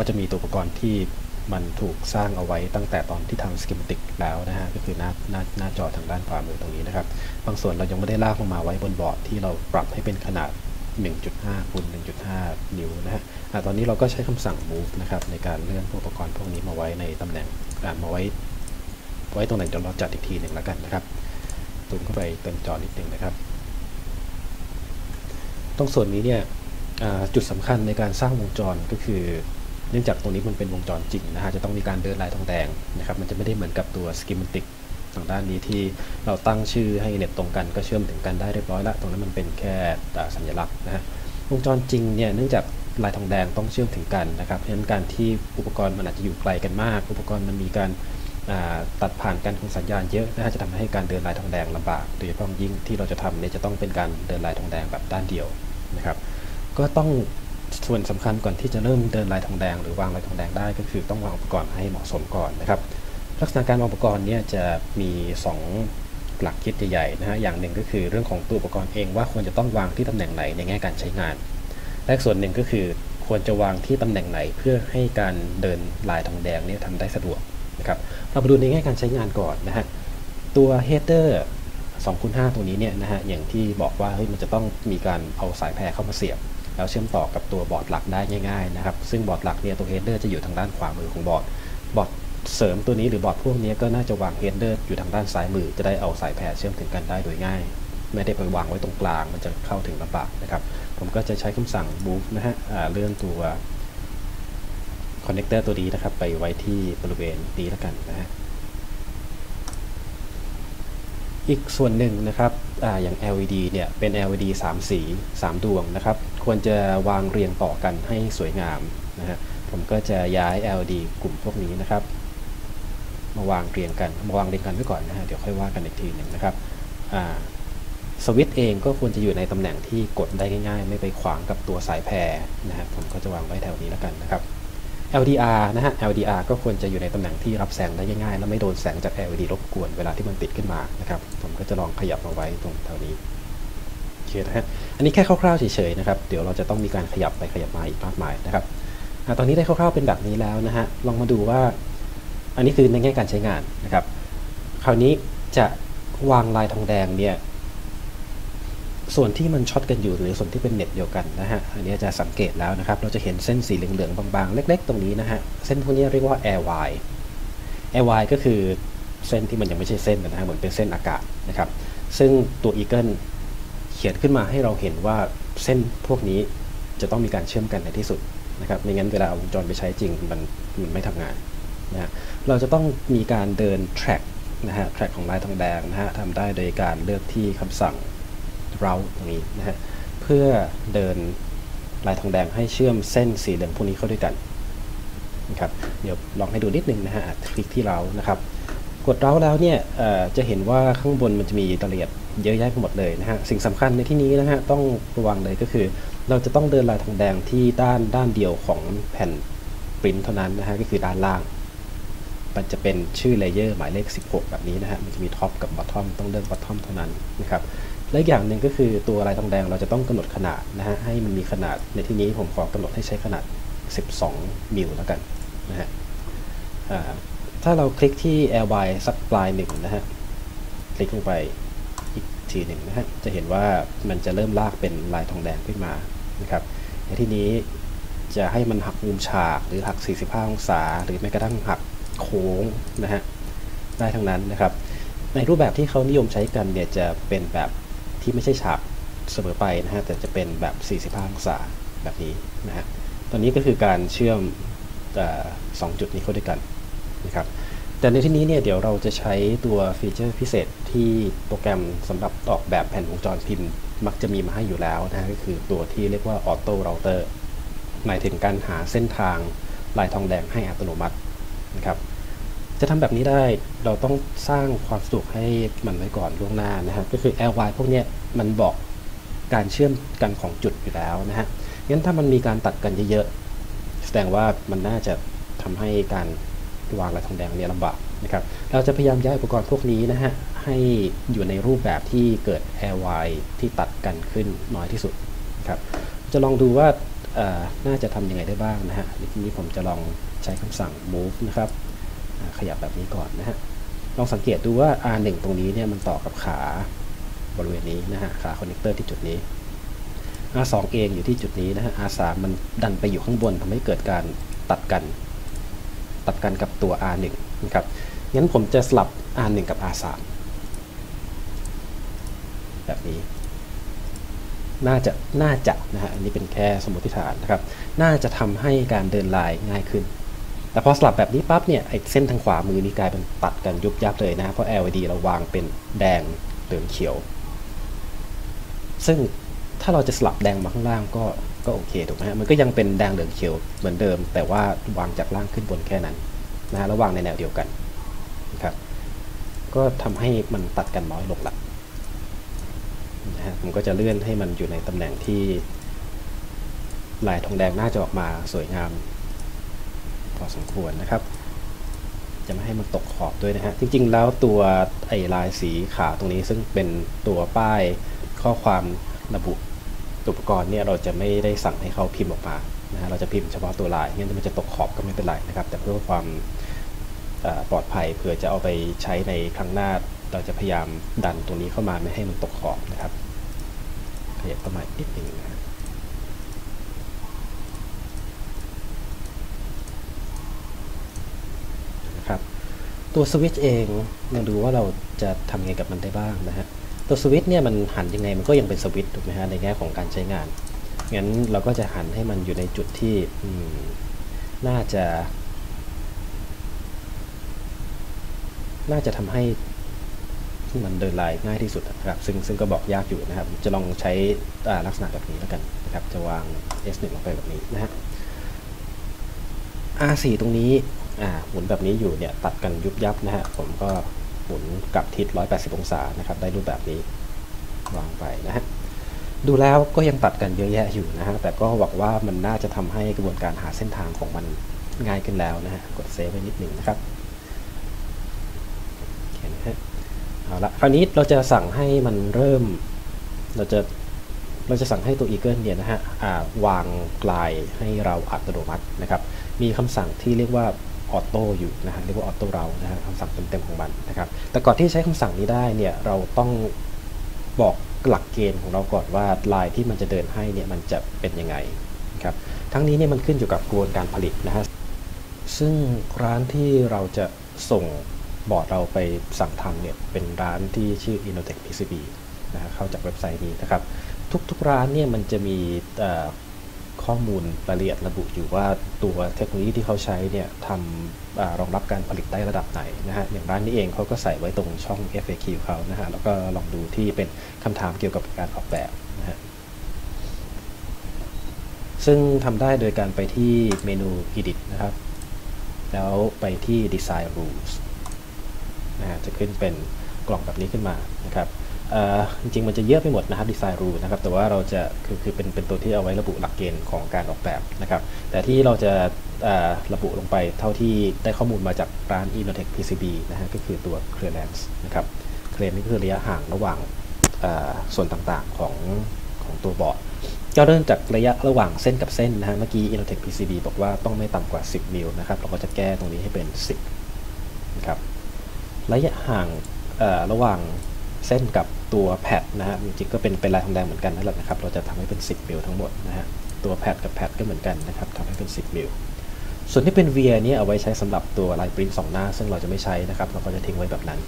ก็จะมีตัวอุปกรณ์ที่มันถูกสร้างเอาไว้ตั้งแต่ตอนที่ทำสกิมติกแล้วนะฮะ ก็คือหน้าหน้าหน้าจอทางด้านขวามือตรงนี้นะครับ บางส่วนเรายังไม่ได้ลากลงมาไว้บนบอร์ดที่เราปรับให้เป็นขนาด 1.5คูณ1.5 นิ้วนะฮะตอนนี้เราก็ใช้คำสั่ง move นะครับในการเลื่อนอุปกรณ์พวกนี้มาไว้ในตำแหน่งมาไว้ ไว้ตรงไหนเดี๋ยวเราจัดอีกทีหนึ่งแล้วกันนะครับซูมเข้าไปเต็มจอนิดนึงนะครับ ตรงส่วนนี้เนี่ยจุดสำคัญในการสร้างวงจรก็คือ เนื่องจากตรงนี้มันเป็นวงจรจริงนะฮะจะต้องมีการเดินลายทองแดงนะครับมันจะไม่ได้เหมือนกับตัว schematic ทางด้านนี้ที่เราตั้งชื่อให้เน็ตตรงกันก็เชื่อมถึงกันได้เรียบร้อยล้วตรงนั้นมันเป็นแค่สัญลักษณ์นะฮะวงจรจริงเนี่ยเนื่องจากลายทองแดงต้องเชื่อมถึงกันนะครับเพราะฉะนั้นการที่อุปกรณ์มันอาจจะอยู่ไกลกันมาก อุปกรณ์มันมีการตัดผ่านกันของสัญญาณเยอะนะฮะจะทำให้การเดินลายทองแดงลำบากโดยเฉพาะยิ่งที่เราจะทำเนี่ยจะต้องเป็นการเดินลายทองแดงแบบด้านเดียวนะครับ ก็ต้อง ส่วนสำคัญก่อนที่จะเริ่มเดินลายทองแดงหรือวางลายทองแดงได้ก็คือต้องวางอุปกรณ์ให้เหมาะสมก่อนนะครับลักษณะการวางอุปกรณ์เนี่ยจะมี 2 หลักคิดใหญ่ๆนะฮะอย่างหนึ่งก็คือเรื่องของตัวอุปกรณ์เองว่าควรจะต้องวางที่ตำแหน่งไหนในแง่การใช้งานและส่วนหนึ่งก็คือควรจะวางที่ตำแหน่งไหนเพื่อให้การเดินลายทองแดงเนี่ยทำได้สะดวกนะครับเรามาดูในแง่การใช้งานก่อนนะฮะตัว header 2คูณ5ตรงนี้เนี่ยนะฮะอย่างที่บอกว่าเฮ้ยมันจะต้องมีการเอาสายแพรเข้ามาเสียบ แล้วเชื่อมต่อกับตัวบอร์ดหลักได้ง่ายๆนะครับซึ่งบอร์ดหลักเนี่ยตัว header จะอยู่ทางด้านขวามือของบอร์ดบอร์ดเสริมตัวนี้หรือบอร์ดพวกนี้ก็น่าจะวาง header อยู่ทางด้านซ้ายมือจะได้เอาสายแพรเชื่อมถึงกันได้โดยง่าย ไม่ได้ไปวางไว้ตรงกลางมันจะเข้าถึงลำบากนะครับผมก็จะใช้คำสั่ง move นะฮะเลื่อนตัว connector ตัวนี้นะครับไปไว้ที่บริเวณนี้แล้วกันนะฮะอีกส่วนหนึ่งนะครับออย่าง LED เนี่ยเป็น LED 3 สี 3 ดวงนะครับ ควรจะวางเรียงต่อกันให้สวยงามนะฮะผมก็จะย้าย LED กลุ่มพวกนี้นะครับ มาวางเรียงกันมาวางเรียงกันไว้ก่อนนะฮะเดี๋ยวค่อยว่ากันอีกทีหนึ่งนะครับสวิตช์เองก็ควรจะอยู่ในตำแหน่งที่กดได้ง่ายๆ ไม่ไปขวางกับตัวสายแพรนะฮะผมก็จะวางไว้แถวนี้แล้วกันนะครับ LDR นะฮะ LDR ก็ควรจะอยู่ในตำแหน่งที่รับแสงได้ง่ายๆ แล้วไม่โดนแสงจาก LED รบกวนเวลาที่มันติดขึ้นมานะครับ ผมก็จะลองขยับมาไว้ตรงแถวนี้ เคนะฮะอันนี้แค่คร่าวๆเฉยๆนะครับเดี๋ยวเราจะต้องมีการขยับไปขยับมาอีกมากมายนะครับอตอนนี้ได้คร่าวๆเป็นแบบนี้แล้วนะฮะลองมาดูว่า อันนี้คือในแง่การใช้งานนะครับ คราวนี้จะวางลายทองแดงเนี่ยส่วนที่มันช็อตกันอยู่หรือส่วนที่เป็นเน็ตเดียวกันนะฮะ อันนี้จะสังเกตแล้วนะครับ เราจะเห็นเส้นสีเหลืองๆบางๆ เล็ก ๆ ตรงนี้นะฮะ เส้นพวกนี้เรียกว่า air wire air wire ก็คือเส้นที่มันยังไม่ใช่เส้นนะฮะ เหมือนเป็นเส้นอากาศนะครับ ซึ่งตัว Eagle เขียนขึ้นมาให้เราเห็นว่าเส้นพวกนี้จะต้องมีการเชื่อมกันในที่สุดนะครับไม่งั้นเวลาเอาวงจรไปใช้จริงมันมันไม่ทำงานนะฮะเราจะต้องมีการเดิน track นะฮะ track ของลายทองแดงนะฮะทำได้โดยการเลือกที่คำสั่งเราตรงนี้นะฮะเพื่อเดินลายทองแดงให้เชื่อมเส้นสีเหลืองพวกนี้เข้าด้วยกันนะครับเดี๋ยวลองให้ดูนิดนึงนะฮะคลิกที่ route นะครับ กด route แล้วเนี่ยจะเห็นว่าข้างบนมันจะมีรายละเอียดเยอะแยะไปหมดเลยนะฮะสิ่งสำคัญในที่นี้นะฮะต้องระวังเลยก็คือ เราจะต้องเดินลายทองแดงที่ด้านด้านเดียวของแผ่นปริ้นเท่านั้นนะฮะก็คือด้านล่าง มันจะเป็นชื่อ layer หมายเลข 16 แบบนี้นะฮะมันจะมี top กับ bottom ต้องเลือก bottom เท่านั้นนะครับและอย่างหนึ่งก็คือตัวลายทองแดงเราจะต้องกำหนดขนาดนะฮะให้มันมีขนาดในที่นี้ผมขอกำหนดให้ใช้ขนาด 12มิลแล้วกันนะฮะ ถ้าเราคลิกที่ ly สักปลายหนึ่งนะฮะ คลิกลงไปอีกทีหนึ่งนะฮะ จะเห็นว่ามันจะเริ่มลากเป็นลายทองแดงขึ้นมานะครับในที่นี้จะให้มันหักมุมฉากหรือหัก 45 องศา หรือแม้กระทั่งหักโค้งนะฮะ ได้ทั้งนั้นนะครับ ในรูปแบบที่เขานิยมใช้กันเนี่ยจะเป็นแบบที่ไม่ใช่ฉากเสมอไปนะฮะ แต่จะเป็นแบบ 45 องศาแบบนี้นะฮะ ตอนนี้ก็คือการเชื่อมสองจุดนี้เข้าด้วยกัน นะครับแต่ในที่นี้เนี่ยเดี๋ยวเราจะใช้ตัวฟีเจอร์พิเศษที่โปรแกรมสำหรับออกแบบแผ่นวงจรพิมพ์ มักจะมีมาให้อยู่แล้วนะก็คือตัวที่เรียกว่า Auto Router หมายถึงการหาเส้นทางลายทองแดงให้อัตโนมัตินะครับจะทำแบบนี้ได้เราต้องสร้างความสะดวกให้มันไว้ก่อนล่วงหน้านะฮะก็คือ ly พวกนี้มันบอกการเชื่อมกันของจุดอยู่แล้วนะฮะงั้นถ้ามันมีการตัดกันเยอะๆแสดงว่ามันน่าจะทำให้การ วางลายทองแดงเนี่ยลำบากนะครับเราจะพยายามย้ายอุปกรณ์พวกนี้นะฮะให้อยู่ในรูปแบบที่เกิด ly ที่ตัดกันขึ้นน้อยที่สุดครับจะลองดูว่าน่าจะทำยังไงได้บ้างนะฮะทีนี้ผมจะลองใช้คำสั่ง move นะครับขยับแบบนี้ก่อนนะฮะลองสังเกตดูว่า R1 ตรงนี้เนี่ยมันต่อกับขาบริเวณนี้นะฮะขา connector ที่จุดนี้ R2 เองอยู่ที่จุดนี้นะฮะ R3 มันดันไปอยู่ข้างบนทำให้เกิดการตัดกัน ตัดกันกับตัว R1 นะครับ งั้นผมจะสลับ R1 กับ R3 แบบนี้ น่าจะ น่าจะนะฮะ อันนี้เป็นแค่สมมติฐานนะครับ น่าจะทำให้การเดินลายง่ายขึ้น แต่พอสลับแบบนี้ปั๊บเนี่ย ไอ้เส้นทางขวามือนี่กลายเป็นตัดกันยุบยับเลยนะ เพราะ LED เราวางเป็นแดงเหลืองเขียว ซึ่งถ้าเราจะสลับแดงมาข้างล่างก็ ก็โอเคถูกไหมฮะมันก็ยังเป็นแดงเหลืองเขียวเหมือนเดิม แต่ว่าวางจากล่างขึ้นบนแค่นั้นนะฮะแล้ววางในแนวเดียวกันนะครับก็ทำให้มันตัดกันน้อยลงละนะฮะผมก็จะเลื่อนให้มันอยู่ในตำแหน่งที่ลายทองแดงน่าจะออกมาสวยงาม พอสมควรนะครับ จะไม่ให้มันตกขอบด้วยนะฮะจริง ๆ แล้วตัวไอ้ลายสีขาวตรงนี้ซึ่งเป็นตัวป้ายข้อความระบุ อุปกรณ์เนี่ยเราจะไม่ได้สั่งให้เขาพิมพ์ออกมานะฮะเราจะพิมพ์เฉพาะตัวลายงั้นมันจะตกขอบก็ไม่เป็นไรนะครับ แต่เพื่อความปลอดภัยเผื่อจะเอาไปใช้ในครั้งหน้า เราจะพยายามดันตัวนี้เข้ามาไม่ให้มันตกขอบนะครับขยับเข้ามาอีกนิดนึงนะนะครับ ตัวสวิตช์เองมาดูว่าเราจะทำไงกับมันได้บ้างนะฮะ ตัวสวิตช์เนี่ยมันหันยังไงมันก็ยังเป็นสวิตช์ถูกไหมฮะในแง่ของการใช้งาน งั้นเราก็จะหันให้มันอยู่ในจุดที่น่าจะ น่าจะทำให้มันเดินลายง่ายที่สุดนะครับ ซึ่งซึ่งก็บอกยากอยู่นะครับ จะลองใช้ลักษณะแบบนี้แล้วกันนะครับ จะวาง S1 ลงไปแบบนี้นะฮะ R4 ตรงนี้หมุนแบบนี้อยู่เนี่ยตัดกันยุบยับนะฮะผมก็ หมุนกับทิศ 180 องศานะครับ ได้รูปแบบนี้วางไปนะฮะดูแล้วก็ยังตัดกันเยอะแยะอยู่นะฮะ แต่ก็หวังว่ามันน่าจะทำให้กระบวนการหาเส้นทางของมันง่ายขึ้นแล้วนะฮะ กด save ไว้นิดหนึ่งนะครับโอเคนะฮะเอาละคราวนี้เราจะสั่งให้มันเริ่ม เราจะ เราจะสั่งให้ตัว Eagle เนี่ยนะฮะวางลายให้เราอัตโนมัตินะครับ มีคำสั่งที่เรียกว่า auto อยู่นะฮะเรียกว่า auto route นะฮะคำสั่งเต็มๆของมันนะครับ แต่ก่อนที่ใช้คำสั่งนี้ได้เนี่ยเราต้องบอกหลักเกณฑ์ของเราก่อนว่าลายที่มันจะเดินให้เนี่ยมันจะเป็นยังไงครับทั้งนี้เนี่ยมันขึ้นอยู่กับกระบวนการผลิตนะฮะซึ่งร้านที่เราจะส่งบอร์ดเราไปสั่งทำเนี่ยเป็นร้านที่ชื่อ Innotech PCB นะฮะเข้าจากเว็บไซต์นี้นะครับ ทุกๆร้านเนี่ยมันจะมี ข้อมูลรายละเอียดระบุอยู่ว่าตัวเทคโนโลยีที่เขาใช้เนี่ยทำรองรับการผลิตได้ระดับไหนนะฮะอย่างร้านนี้เองเขาก็ใส่ไว้ตรงช่อง FAQ เขานะฮะแล้วก็ลองดูที่เป็นคำถามเกี่ยวกับการออกแบบนะฮะซึ่งทำได้โดยการไปที่เมนู Edit นะครับ แล้วไปที่ Design Rules นะฮะจะขึ้นเป็นกล่องแบบนี้ขึ้นมานะครับ จริงๆมันจะเยอะไปหมดนะครับดีไซน์รูนะครับแต่ว่าเราจะคือคือเป็นเป็นตัวที่เอาไว้ระบุหลักเกณฑ์ของการออกแบบนะครับแต่ที่เราจะระบุลงไปเท่าที่ได้ข้อมูลมาจากร้าน Innotech PCB นะฮะก็คือตัว clearance นะครับ clearance นี่คือระยะห่างระหว่างส่วนต่างๆของของตัวบอร์ดก็เริ่มจากระยะระหว่างเส้นกับเส้นนะฮะเมื่อกี้ Innotech PCB บอกว่าต้องไม่ต่ำกว่า 10มิลนะครับเราก็จะแก้ตรงนี้ให้เป็น 10นะครับระยะห่างระหว่างเส้นกับ ตัวแพดนะฮะจริงๆก็เป็นเป็นลายทองแดงเหมือนกันนั่นแหละนะครับ เราจะทำให้เป็น 10 มิลทั้งหมดนะฮะตัวแพดกับแพดก็เหมือนกันนะครับทำให้เป็น 10 มิลส่วนที่เป็นเวียนี้เอาไว้ใช้สำหรับตัวลายปริ้นสองหน้า ซึ่งเราจะไม่ใช้นะครับ เราก็จะทิ้งไว้แบบนั้น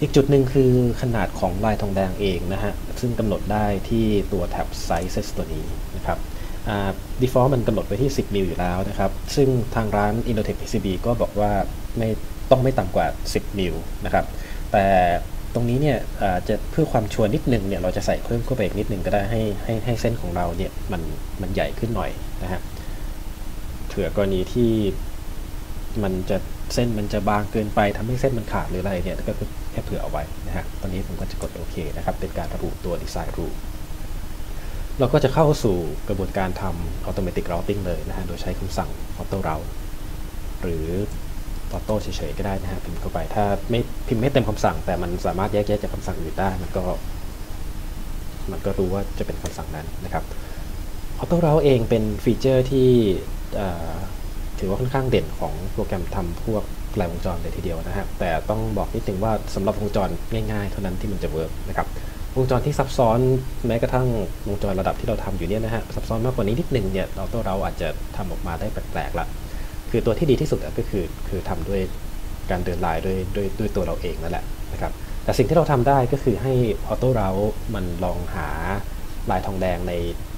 อีกจุดหนึ่งคือขนาดของลายทองแดงเองนะฮะซึ่งกำหนดได้ที่ตัวแท็บ Size ตัวนี้นะครับ default มันกำหนดไว้ที่ 10 มิลอยู่แล้วนะครับ ซึ่งทางร้าน Innotech PCB ก็บอกว่าไม่ต้องไม่ต่ำกว่า 10 มิลนะครับ แต่ ตรงนี้เนี่ยจะเพื่อความชัวร์นิดนึงเนี่ยเราจะใส่เพิ่มเข้าไปอีกนิดนึงก็ได้ให้ให้ให้เส้นของเราเนี่ยมันมันใหญ่ขึ้นหน่อยนะฮะเผื่อกรณีที่มันจะเส้นมันจะบางเกินไปทำให้เส้นมันขาดหรืออะไรเนี่ยก็แค่เผื่อเอาไว้นะฮะตอนนี้ผมก็จะกดโอเคนะครับ เป็นการระบุตัวดีไซน์รูเราก็จะเข้าสู่กระบวนการทำ automatic routing เลยนะฮะ โดยใช้คำสั่ง auto route หรือ ออโต้เฉยๆก็ได้นะฮะพิมพ์เข้าไปถ้าไม่พิมพ์ไม่เต็มคำสั่ง แต่มันสามารถแยกแยะจากคำสั่งอื่นได้มันก็มันก็รู้ว่าจะเป็นคำสั่งนั้นนะครับ Auto Route เองเป็นฟีเจอร์ที่ถือว่าค่อนข้างเด่นของโปรแกรมทำพวกลายวงจรเลยทีเดียวนะครับ แต่ต้องบอกนิดนึงว่าสำหรับวงจรง่ายๆ เท่านั้นที่มันจะ work นะครับวงจรที่ซับซ้อนแม้กระทั่งวงจรระดับที่เราทำอยู่เนี่ยนะฮะซับซ้อนมากกว่านี้นิดนึงเนี่ยเราตัวเราอาจจะทำออกมาได้แปลกๆละ คือตัวที่ดีที่สุดก็คือคือทำด้วยการเดินลายด้วยด้วยด้วยตัวเราเองนั่นแหละนะครับแต่สิ่งที่เราทำได้ก็คือให้ออโต้เรามันลองหาลายทองแดงใน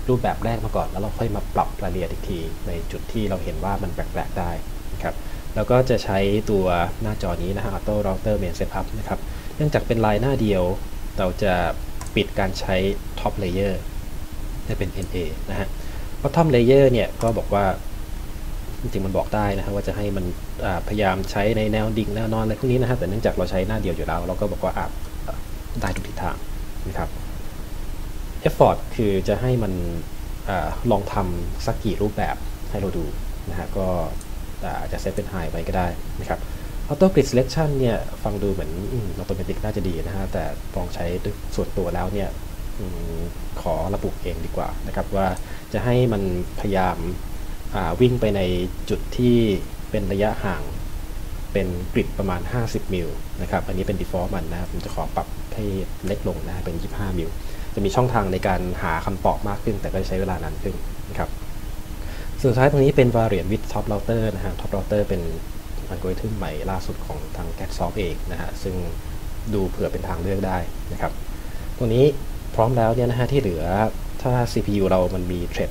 รูปแบบแรกมาก่อน แล้วเราค่อยมาปรับรายละเอียดอีกที ในจุดที่เราเห็นว่ามันแปลกๆได้นะครับแล้วก็จะใช้ตัวหน้าจอนี้นะฮะ Auto Router Main Setup นะครับ เนื่องจากเป็นลายหน้าเดียว เราจะปิดการใช้ Top Layer ให้เป็น NA นะฮะเพราะ Top Layer เนี่ยก็บอกว่า จริงมันบอกได้นะฮะว่าจะให้มันพยายามใช้ในแนวดิ่งแนวนอนอะไรพวกนี้นะฮะแต่เนื่องจากเราใช้หน้าเดียวอยู่แล้ว เราก็บอกว่าอาจได้ทุกทิศทางนะครับ Effort คือจะให้มันอลองทำสักกี่รูปแบบให้เราดูนะฮะก็อาจจะเซตเป็น High ไว้ก็ได้นะครับ Auto Grid Selection เนี่ยฟังดูเหมือนออโตเมติกน่าจะดีนะฮะ แต่ลองใช้ส่วนตัวแล้วเนี่ยขอระบุเองดีกว่านะครับว่าจะให้มันพยายาม วิ่งไปในจุดที่เป็นระยะห่างเป็นกริดประมาณ 50 มิลนะครับ อันนี้เป็น default มันนะผมจะขอปรับให้เล็กลงนะเป็น 25 มิล จะมีช่องทางในการหาคำตอบมากขึ้น แต่ก็ใช้เวลานานขึ้นนะครับสุดท้ายตรงนี้เป็น variant with top router นะฮะ top router เป็นอัลกอริทึมใหม่ล่าสุดของทาง CatSoft เองนะฮะ ซึ่งดูเผื่อเป็นทางเลือกได้นะครับ ตรงนี้พร้อมแล้วเนี่ยนะฮะที่เหลือถ้า CPU เรามันมีเทรด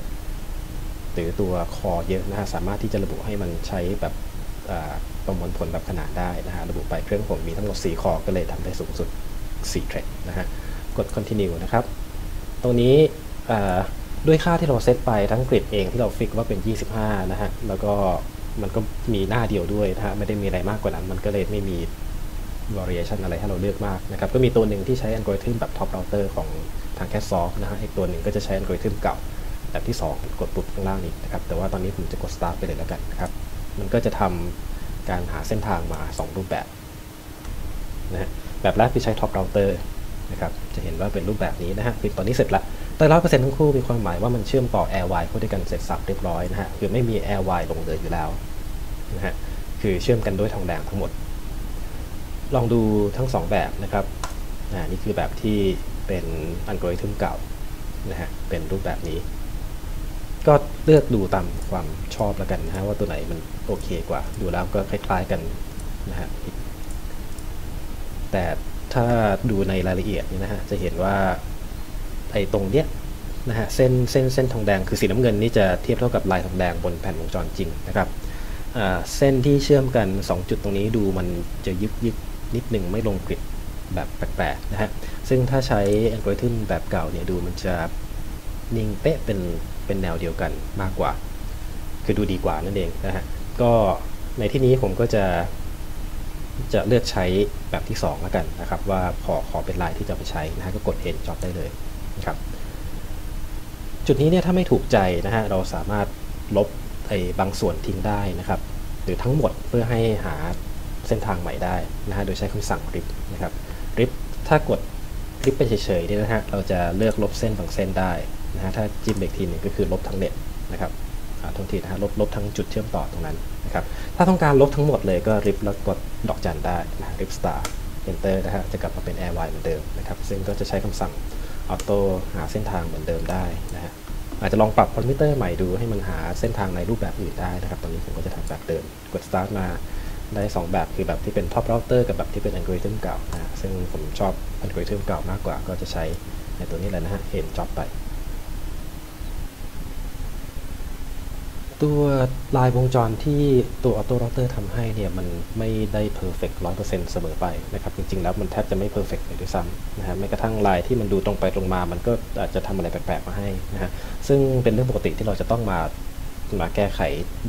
หรือตัวคอเยอะนะฮะสามารถที่จะระบุให้มันใช้แบบประมวลผลแบบขนาดได้นะฮะระบุไปเครื่องผมมีทั้งหมด 4 คอก็เลยทำได้สูงสุด 4 เทรดนะฮะกด continue นะครับ ตรงนี้ด้วยค่าที่เราเซตไปทั้งกริดเองที่เราฟิกว่าเป็น 25 นะฮะแล้วก็มันก็มีหน้าเดียวด้วยนะฮะไม่ได้มีอะไรมากกว่านั้น มันก็เลยไม่มี variation อะไรให้เราเลือกมากนะครับ ก็มีตัวหนึ่งที่ใช้อัลกอริทึมแบบ top router ของทาง CatSoft นะฮะอีกตัวหนึ่งก็จะใช้อัลกอริทึมเก่า แบบที่ 2 กดปุ่มข้างล่างนี้นะครับ แต่ว่าตอนนี้ผมจะกด start ไปเลยแล้วกันนะครับ มันก็จะทำการหาเส้นทางมา 2 รูปแบบนะฮะแบบแรกคือใช้ top router นะครับ จะเห็นว่าเป็นรูปแบบนี้นะฮะคือตอนนี้เสร็จละแต่ร้อยเปอร์เซ็นต์ทั้งคู่มีความหมายว่ามันเชื่อมต่อ AirWire เข้าด้วยกันเสร็จสับเรียบร้อยนะฮะ คือไม่มี AirWire ลงเลยอยู่แล้วนะฮะ คือเชื่อมกันด้วยทองแดงทั้งหมด ลองดูทั้ง 2 แบบนะครับอ่านี่คือแบบที่เป็นอัลกอริทึมเก่านะฮะ เป็นรูปแบบนี้ ก็เลือกดูตามความชอบแล้วกันนะฮะว่าตัวไหนมันโอเคกว่า ดูแล้วก็คล้าย ๆกันนะฮะแต่ถ้าดูในรายละเอียดนี่นะฮะจะเห็นว่าไอ้ตรงเนี้ยนะฮะเส้นเส้นเส้นทองแดงคือสีน้ำเงินนี่จะเทียบเท่ากับลายทองแดงบนแผ่นวงจรจริงนะครับเส้นที่เชื่อมกัน 2 จุดตรงนี้ดูมันจะยึกยึกนิดหนึ่งไม่ลงกริดแบบแปลกๆนะฮะซึ่งถ้าใช้อัลกอริทึมแบบเก่าเนี่ยดูมันจะนิ่งเป๊ะเป็น เป็นแนวเดียวกันมากกว่า คือดูดีกว่านั่นเองนะฮะก็ในที่นี้ผมก็จะจะเลือกใช้แบบที่2แล้วกันนะครับ ว่าขอขอเป็นลายที่จะไปใช้นะฮะก็กด End Job ได้เลยนะครับจุดนี้เนี่ยถ้าไม่ถูกใจนะฮะเราสามารถลบไอ้บางส่วนทิ้งได้นะครับ หรือทั้งหมดเพื่อให้หาเส้นทางใหม่ได้นะฮะโดยใช้คำสั่ง rip นะครับ rip ถ้ากด rip ไปเฉยๆนี่ยนะฮะเราจะเลือกลบเส้นบางเส้นได้ นะฮะถ้าจิ้มอีกทีหนึ่งก็คือลบทั้งเน็ตนะครับทุกทีนะฮะลบลบทั้งจุดเชื่อมต่อตรงนั้นนะครับถ้าต้องการลบทั้งหมดเลยก็ rip แล้วกดดอกจันได้นะ rip star enter นะฮะจะกลับมาเป็น airwire เหมือนเดิมนะครับซึ่งก็จะใช้คำสั่งauto หาเส้นทางเหมือนเดิมได้นะฮะอาจจะลองปรับพารามิเตอร์ใหม่ดูให้มันหาเส้นทางในรูปแบบอื่นได้นะครับ ตอนนี้ผมก็จะทำแบบเดิม กด start มาได้ 2 แบบคือแบบที่เป็น TopRouter กับแบบที่เป็นอัลกริทึมเก่านะซึ่งผมชอบอัลกริทึมเก่ามากกว่า ก็จะใช้ในตัวนี้แหละนะฮะ end job ไป ตัวลายวงจรที่ตัว autorouter ทำให้เนี่ยมันไม่ได้ perfect ร้อยเปอร์เซ็นต์เสมอไปนะครับจริงๆแล้วมันแทบจะไม่เพอร์เฟกต์เลยด้วยซ้ำนะฮะแม้กระทั่งลายที่มันดูตรงไปตรงมา มันก็อาจจะทำอะไรแปลกๆมาให้นะฮะซึ่งเป็นเรื่องปกติที่เราจะต้องมามาแก้ไข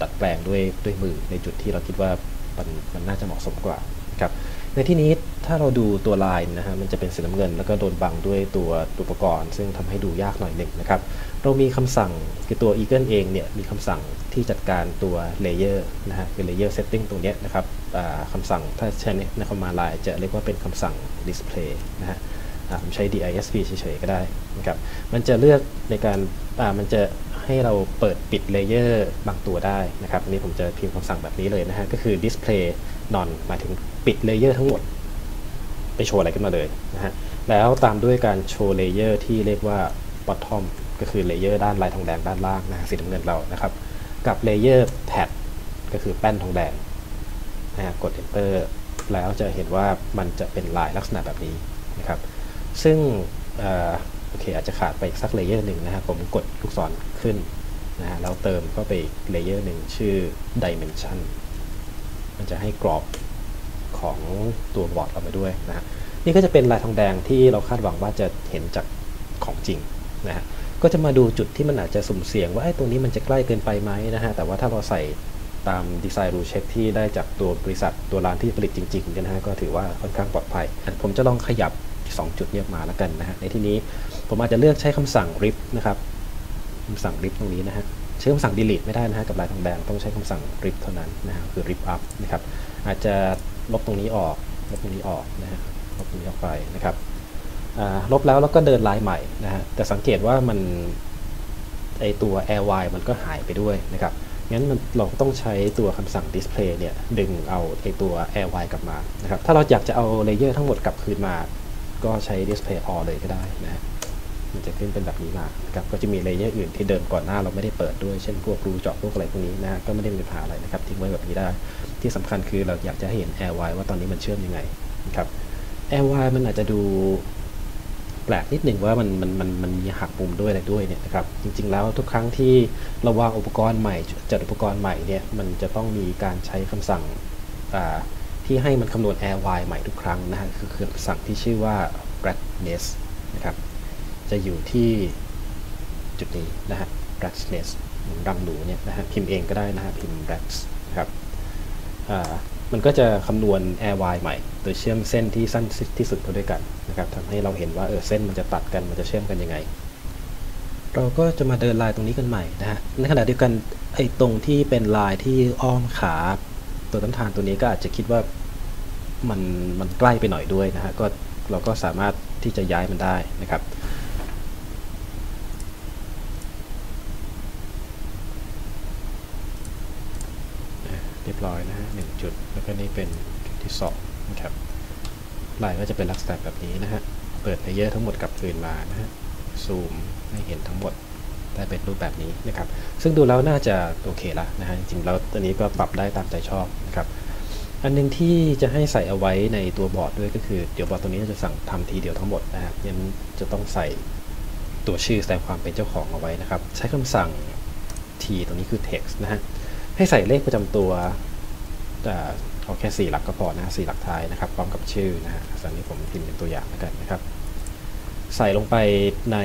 ดัดแปลงด้วยด้วยมือในจุดที่เราคิดว่ามันมันน่าจะเหมาะสมกว่าครับในที่นี้ถ้าเราดูตัวลายนะฮะมันจะเป็นสีน้ำเงิน แล้วก็โดนบังด้วยตัวอุปกรณ์ ซึ่งทำให้ดูยากหน่อยหนึ่งนะครับ เรามีคำสั่งคือตัว Eagle เองเนี่ยมีคำสั่งที่จัดการตัวlayer นะฮะคือ layer setting ตรงนี้นะครับคำสั่งถ้าใช้ใน command line จะเรียกว่าเป็นคำสั่ง display นะฮะผมใช้ disp เฉยๆก็ได้นะครับมันจะเลือกในการมันจะให้เราเปิดปิด layer บางตัวได้นะครับตอนนี้ผมจะพิมพ์คำสั่งแบบนี้เลยนะฮะก็คือ display none หมายถึงปิด layer ทั้งหมด ไม่โชว์อะไรขึ้นมาเลยนะฮะแล้วตามด้วยการโชว์ layer ที่เรียกว่า bottom ก็คือ layer ด้านลายทองแดงด้านล่างนะสีน้ำเงินเรานะครับ กับ layer pad ก็คือแป้นทองแดงนะกด enter แล้วจะเห็นว่ามันจะเป็นลายลักษณะแบบนี้นะครับ ซึ่งโอเคอาจจะขาดไปอีกสัก layer หนึ่งนะครับผมกดลูกศรขึ้นนะแล้วเติมเข้าไปอีก layer หนึ่งชื่อ dimension มันจะให้กรอบของตัวบอร์ดเราไปด้วยนะฮะนี่ก็จะเป็นลายทองแดงที่เราคาดหวังว่าจะเห็นจากของจริงนะฮะ ก็จะมาดูจุดที่มันอาจจะสุ่มเสี่ยงว่าไอ้ตรงนี้มันจะใกล้เกินไปไหมนะฮะ แต่ว่าถ้าเราใส่ตามดีไซน์รูเช็คที่ได้จากตัวบริษัทตัวร้านที่ผลิตจริงๆนะฮะก็ถือว่าค่อนข้างปลอดภัย ผมจะลองขยับ 2 จุดนี้มาแล้วกันนะฮะ ในที่นี้ผมอาจจะเลือกใช้คำสั่ง rip นะครับคำสั่ง rip ตรงนี้นะฮะใช้คำสั่ง delete ไม่ได้นะฮะกับลายทองแดงต้องใช้คำสั่ง rip เท่านั้นนะฮะคือ rip up นะครับอาจจะลบตรงนี้ออกลบตรงนี้ออกนะฮะลบตรงนี้ออกไปนะครับ ลบแล้วแล้วก็เดินลายใหม่นะฮะแต่สังเกตว่ามันไอตัว airY มันก็หายไปด้วยนะครับงั้นเราต้องใช้ตัวคำสั่ง display เนี่ยดึงเอาไอตัว airY กลับมานะครับถ้าเราอยากจะเอา layer ทั้งหมดกลับคืนมา ก็ใช้ display all เลยก็ได้นะมันจะขึ้นเป็นแบบนี้มานะครับก็จะมี layer อื่นที่เดิมก่อนหน้าเราไม่ได้เปิดด้วยเช่นพวกรูเจาะพวกอะไรพวกนี้นะก็ไม่ได้มีปัญหาอะไรนะครับทิ้งไว้แบบนี้ได้ ที่สำคัญคือเราอยากจะเห็น airY ว่าตอนนี้มันเชื่อมยังไงนะครับ airY มันอาจจะดู ปลกนิดหนึ่งว่ามันมันมันมันมีหักมุมด้วยอะไรด้วยเนี่ยนะครับจริง ๆ แล้วทุกครั้งที่เราวางอุปกรณ์ใหม่จัดอุปกรณ์ใหม่เนี่ยมันจะต้องมีการใช้คำสั่งที่ให้มันคำนวณ airY ใหม่ทุกครั้งนะฮะคือคำสั่งที่ชื่อว่า brightness นะครับจะอยู่ที่จุดนี้นะฮะ brightness รังหนูเนี่ยนะฮะพิมพ์เองก็ได้นะฮะพิมพ์ bright นะครับ มันก็จะคำนวณ airY ใหม่ โดยเชื่อมเส้นที่สั้นที่สุดเข้าด้วยกันนะครับทำให้เราเห็นว่าเออเส้นมันจะตัดกันมันจะเชื่อมกันยังไง เราก็จะมาเดินลายตรงนี้กันใหม่นะฮะในขณะเดียวกันไอ้ตรงที่เป็นลายที่อ้อมขาตัวต้นทานตัวนี้ก็อาจจะคิดว่ามันมันใกล้ไปหน่อยด้วยนะฮะก็เราก็สามารถที่จะย้ายมันได้นะครับ จุด แล้วก็นี่เป็นจุดที่2นะครับลายก็จะเป็นลักษณะแบบนี้นะฮะ เปิดเลเยอร์ทั้งหมดกลับคืนมานะฮะ ซูมให้เห็นทั้งหมดได้เป็นรูปแบบนี้นะครับ ซึ่งดูแล้วน่าจะโอเคละนะฮะ จริงๆแล้วตัวนี้ก็ปรับได้ตามใจชอบนะครับ อันนึงที่จะให้ใส่เอาไว้ในตัวบอร์ดด้วยก็คือ เดี๋ยวบอร์ดตัวนี้จะสั่งทำทีเดียวทั้งหมดนะฮะยังจะต้องใส่ตัวชื่อแสดงความเป็นเจ้าของเอาไว้นะครับ ใช้คำสั่ง t ตรงนี้คือ text นะฮะ ให้ใส่เลขประจำตัว เอาแค่ 4 หลักก็พอนะ4หลักท้ายนะครับพร้อมกับชื่อนะฮะสันนี้ผมพิมพ์เป็นตัวอย่างแล้วกันนะครับ ใส่ลงไปใน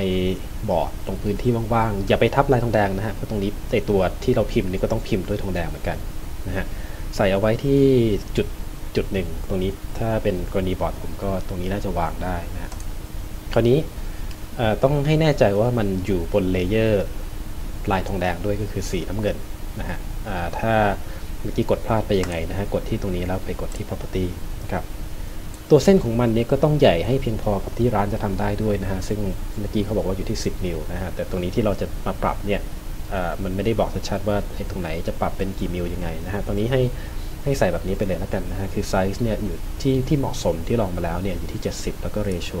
บอร์ดตรงพื้นที่ว่างๆ อย่าไปทับลายทองแดงนะฮะเพราะตรงนี้ในตัวที่เราพิมพ์นี่ก็ต้องพิมพ์ด้วยทองแดงเหมือนกันนะฮะใส่เอาไว้ที่จุดจุดหนึ่งตรงนี้ถ้าเป็นกรณีบอร์ดผมก็ตรงนี้น่าจะวางได้นะคราวนี้ต้องให้แน่ใจว่ามันอยู่บน layer ลายทองแดงด้วยก็คือสีน้ำเงินนะฮะถ้า เมื่อกี้กดพลาดไปยังไงนะฮะกดที่ตรงนี้แล้วไปกดที่ property นะครับตัวเส้นของมันนี้ก็ต้องใหญ่ให้เพียงพอกับที่ร้านจะทำได้ด้วยนะฮะซึ่งเมื่อกี้เขาบอกว่าอยู่ที่ 10 นิ้วนะฮะแต่ตรงนี้ที่เราจะมาปรับเนี่ยมันไม่ได้บอกชัดๆว่าไอ้ตรงไหนจะปรับเป็นกี่มิลยังไงนะฮะตรงนี้ให้ให้ใส่แบบนี้ไปเลยแล้วกันนะฮะคือไซส์เนี่ยอยู่ที่ที่เหมาะสมที่ลองมาแล้วเนี่ยอยู่ที่ 70 แล้วก็เรโช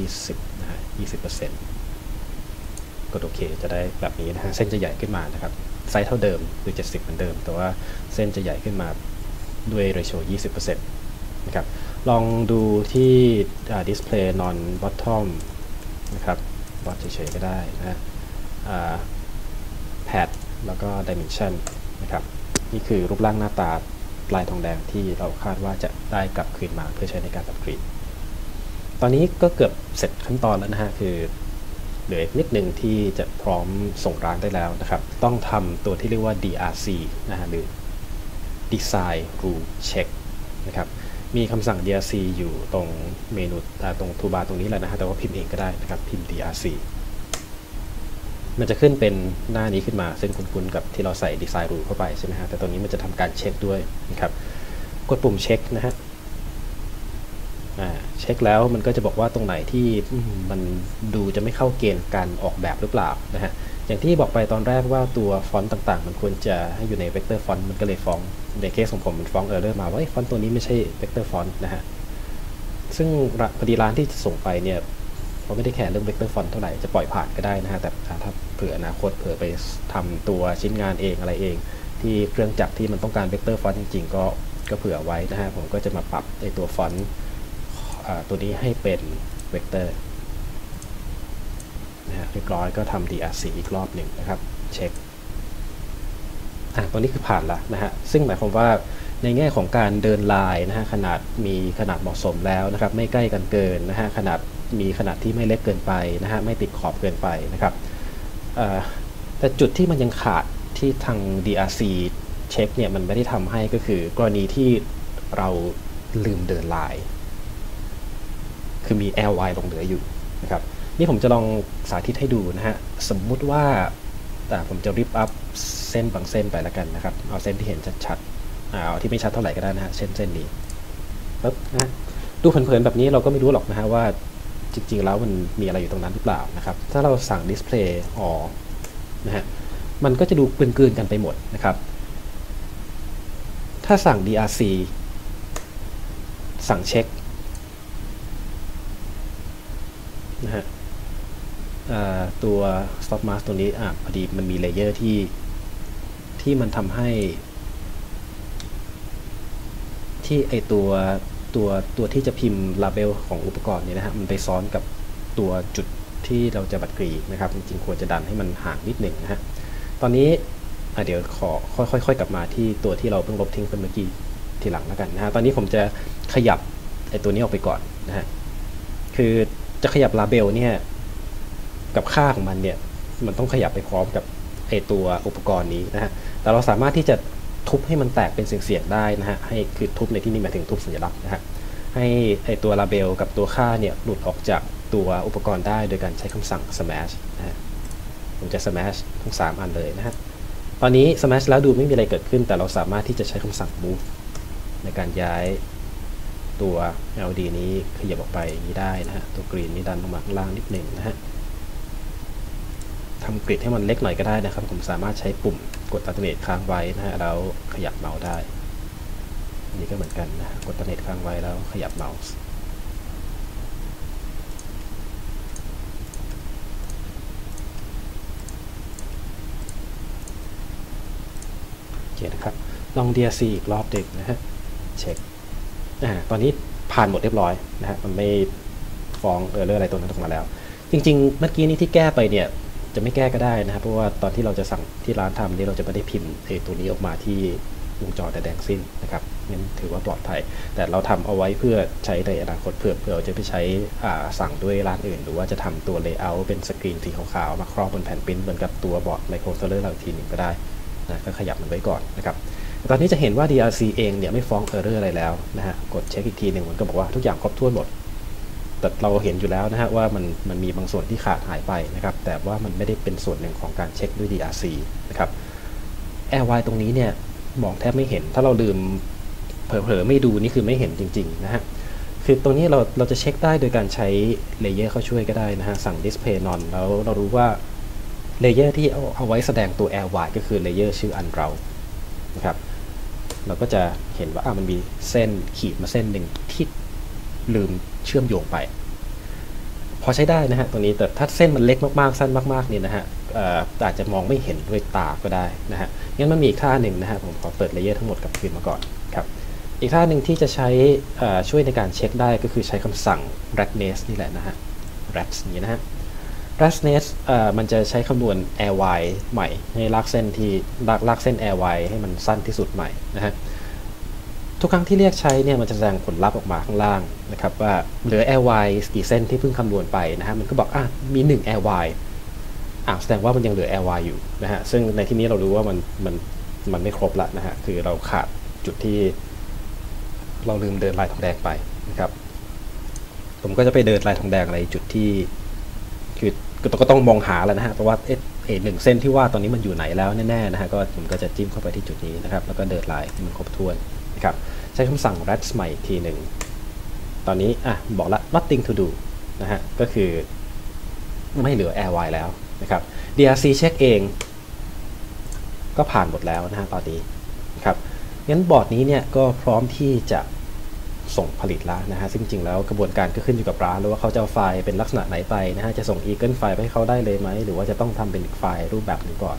20นะฮะ20%กดโอเคจะได้แบบนี้นะฮะเส้นจะใหญ่ขึ้นมานะครับ ไซส์เท่าเดิมคือ 70 เหมือนเดิม แต่ว่าเส้นจะใหญ่ขึ้นมาด้วยเรโช20%นะครับลองดูที่ display non bottom นะครับบอทเฉยๆก็ได้นะฮะ pad แล้วก็ dimension นะครับนี่คือรูปร่างหน้าตาลายทองแดงที่เราคาดว่าจะได้กลับคืนมาเพื่อใช้ในการตัดกรีดตอนนี้ก็เกือบเสร็จขั้นตอนแล้วนะฮะคือ เหลืออีกนิดหนึ่งที่จะพร้อมส่งร้านได้แล้วนะครับ ต้องทำตัวที่เรียกว่า DRC นะฮะหรือ Design Rule Check นะครับมีคำสั่ง DRC อยู่ตรงเมนูตรง toolbar ตรงนี้แหละนะฮะแต่ว่าพิมพ์เองก็ได้นะครับพิมพ์ DRC มันจะขึ้นเป็นหน้านี้ขึ้นมา ซึ่งคุ้นๆกับที่เราใส่ design rule เข้าไปใช่ไหมฮะแต่ตรงนี้มันจะทำการเช็คด้วยนะครับกดปุ่มเช็คนะฮะ เช็คแล้วมันก็จะบอกว่าตรงไหนที่มันดูจะไม่เข้าเกณฑ์การออกแบบหรือเปล่านะฮะอย่างที่บอกไปตอนแรกว่าตัวฟอนต์ต่างๆ มันควรจะให้อยู่ใน vector font มันก็เลยฟ้องในเคสของผมมันฟ้อง error มาว่าฟอนต์ตัวนี้ไม่ใช่ vector font นะฮะซึ่งพอดีร้านที่ส่งไปเนี่ยเขาไม่ได้แคร์เรื่อง vector font เท่าไหร่จะปล่อยผ่านก็ได้นะฮะแต่ถ้าเผื่ออนาคตเผื่อไปทำตัวชิ้นงานเองอะไรเอง ที่เครื่องจักรที่มันต้องการ vector font จริงๆ ก็ก็เผื่อไว้นะฮะผมก็จะมาปรับในตัวฟอนต์ ตัวนี้ให้เป็นเวกเตอร์นะฮะเรียบร้อยก็ทำ DRC อีกรอบหนึ่งนะครับ เช็คอะตัวนี้คือผ่านล้วนะฮะ ซึ่งหมายความว่าในแง่ของการเดินลายนะฮะขนาดมีขนาดเหมาะสมแล้วนะครับ ไม่ใกล้กันเกินนะฮะขนาดมีขนาดที่ไม่เล็กเกินไปนะฮะไม่ติดขอบเกินไปนะครับแต่จุดที่มันยังขาดที่ทาง DRC เช็คเนี่ยมันไม่ได้ทำให้ก็คือกรณีที่เราลืมเดินลาย คือมี ly ลงเหลืออยู่นะครับนี่ผมจะลองสาธิตให้ดูนะฮะสมมุติว่าแต่ผมจะริบอัพเส้นบางเส้นไปแล้วกันนะครับ เอาเส้นที่เห็นชัดๆเอาที่ไม่ชัดเท่าไหร่ก็ได้นะฮะเส้นเส้นนี้ปึ๊บนะดูเผินๆแบบนี้เราก็ไม่รู้หรอกนะฮะว่าจริงๆแล้วมันมีอะไรอยู่ตรงนั้นหรือเปล่านะครับ ถ้าเราสั่ง display ออนะฮะมันก็จะดูกลืนๆกันไปหมดนะครับ ถ้าสั่ง drc สั่งเช็ค นะฮะตัว stop mask ตัวนี้อะพอดีมันมี layer ที่ที่มันทำให้ ที่ไอตัวตัวตัวที่จะพิมพ์ label ของอุปกรณ์เนี่ยนะฮะมันไปซ้อนกับตัวจุดที่เราจะบัดกรีนะครับ จริงๆควรจะดันให้มันห่างนิดหนึ่งนะฮะตอนนี้เดี๋ยวขอค่อยๆกลับมาที่ตัวที่เราเพิ่งลบทิ้งไปเมื่อกี้ทีหลังแล้วกันนะฮะตอนนี้ผมจะขยับไอตัวนี้ออกไปก่อนนะฮะคือ จะขยับลาเบลเนี่ยกับค่าของมันเนี่ยมันต้องขยับไปพร้อมกับไอตัวอุปกรณ์นี้นะฮะแต่เราสามารถที่จะทุบให้มันแตกเป็นเสียงๆได้นะฮะให้คือทุบในที่นี้หมายถึงทุบสัญลักษณ์นะฮะให้ไอตัวลาเบลกับตัวค่าเนี่ยหลุดออกจากตัวอุปกรณ์ได้โดยการใช้คำสั่ง smash นะฮะผมจะ smash ทั้ง 3 อันเลยนะฮะตอนนี้ smash แล้วดูไม่มีอะไรเกิดขึ้น แต่เราสามารถที่จะใช้คำสั่ง move ในการย้าย ตัว LD นี้ขยับออกไปนี้ได้นะฮะ ตัวกรีนนี้ดันลงมาข้างล่างนิดหนึ่งนะฮะทำกริดให้มันเล็กหน่อยก็ได้นะครับ ผมสามารถใช้ปุ่มกดตัดเนตค้างไว้นะฮะแล้วขยับเมาส์ได้ อันนี้ก็เหมือนกันนะกดตัดเนตค้างไว้แล้วขยับเมาส์โอเคนะครับลอง DRC อีกรอบหนึ่งนะฮะ เช็ค ตอนนี้ผ่านหมดเรียบร้อยนะฮะมันไม่ฟ้อง error อะไรตัวนั้นออกมาแล้ว จริง ๆ เมื่อกี้นี้ที่แก้ไปเนี่ยจะไม่แก้ก็ได้นะครับเพราะว่าตอนที่เราจะสั่งที่ร้านทำนี่เราจะไม่ได้พิมพ์ไอ้ตัวนี้ออกมาที่วงจรแต่แดงสิ้นนะครับงั้นถือว่าปลอดภัย แต่เราทำเอาไว้เพื่อใช้ในอนาคตเพื่อเพื่อจะไปใช้สั่งด้วยร้านอื่น หรือว่าจะทำตัว layer เป็นสกรีนสีขาวๆมาครอบบนแผ่นปริ้นเหมือนกับตัวบอร์ดไมโครโซเลอร์เราทีนึงก็ได้นะก็ขยับมันไว้ก่อนนะครับ ตอนนี้จะเห็นว่า DRC เองเนี่ยไม่ฟ้อง error อะไรแล้วนะฮะ กดเช็คอีกทีหนึ่งมันก็บอกว่าทุกอย่างครบถ้วนหมด แต่เราเห็นอยู่แล้วนะฮะว่ามันมันมีบางส่วนที่ขาดหายไปนะครับ แต่ว่ามันไม่ได้เป็นส่วนหนึ่งของการเช็คด้วย DRC นะครับ AirY ตรงนี้เนี่ยมองแทบไม่เห็น ถ้าเราลืมเผลอๆไม่ดูนี่คือไม่เห็นจริงๆนะฮะ คือตรงนี้เราเราจะเช็คได้โดยการใช้ layer เข้าช่วยก็ได้นะฮะ สั่ง display none แล้วเรารู้ว่าlayer ที่เอาเอาไว้แสดงตัว airwire ก็คือ layer ชื่อ unrouted นะครับ เราก็จะเห็นว่ามันมีเส้นขีดมาเส้นหนึ่งที่ลืมเชื่อมโยงไป พอใช้ได้นะฮะตรงนี้แต่ถ้าเส้นมันเล็กมากๆ สั้นมากๆนี่นะฮะอาจจะมองไม่เห็นด้วยตาก็ได้นะฮะงั้นมันมีอีกท่าหนึ่งนะฮะผมขอเปิด layer ทั้งหมดกลับคืนมาก่อนครับอีกท่าหนึ่งที่จะใช้ช่วยในการเช็คได้ก็คือใช้คำสั่ง radness นี่แหละนะฮะ rats นี้นะฮะ radness มันจะใช้คำนวณ airy ใหม่ ให้ลากเส้นที่ลากลากเส้น airy ให้มันสั้นที่สุดใหม่นะฮะทุกครั้งที่เรียกใช้เนี่ยมันจะแสดงผลลัพธ์ออกมาข้างล่างนะครับว่าเหลือ airy กี่เส้นที่เพิ่งคำนวณไปนะฮะมันก็บอกอะมี 1 airy อะแสดงว่ามันยังเหลือ airy อยู่นะฮะซึ่งในที่นี้เรารู้ว่ามันมันมันไม่ครบละนะฮะคือเราขาดจุดที่ เราลืมเดินลายทองแดงไปนะครับผมก็จะไปเดินลายทองแดงอะไรจุดที่คือ ก็ต้องมองหาแล้วนะฮะเพราะว่าเอ๊ะหนึ่งเส้นที่ว่าตอนนี้มันอยู่ไหนแล้วแน่ๆนะฮะก็ผมก็จะจิ้มเข้าไปที่จุดนี้นะครับ แล้วก็เดินลายให้มันครบถ้วนนะครับใช้คำสั่ง rat ใหม่ทีหนึ่งตอนนี้อะบอกละ nothing to do นะฮะก็คือไม่เหลือ air y แล้วนะครับ DRC เช็คเอง ก็ผ่านหมดแล้วนะฮะตอนนี้นะครับงั้นบอร์ดนี้เนี่ยก็พร้อมที่จะ ส่งผลิตแล้วนะฮะซึ่งจริงแล้วกระบวนการก็ขึ้นอยู่กับร้านแล้วว่าเขาจะเอาไฟล์เป็นลักษณะไหนไปนะฮะจะส่ง Eagle ไฟล์ไปให้เขาได้เลยไหมหรือว่าจะต้องทำเป็นอีกไฟล์รูปแบบหนึ่งก่อน